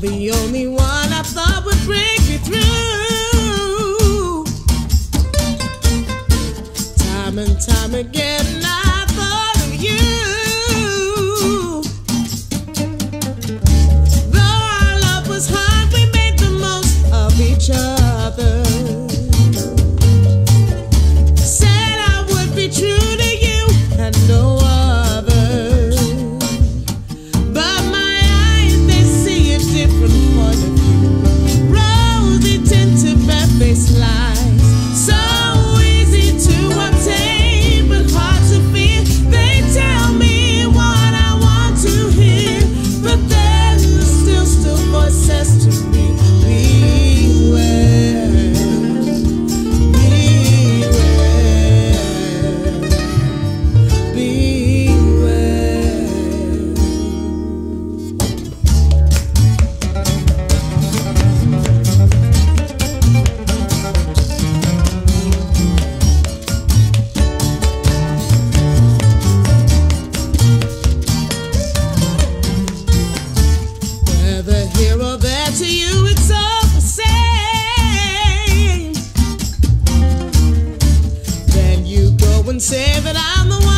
the only one I thought would break me through. say that I'm the one.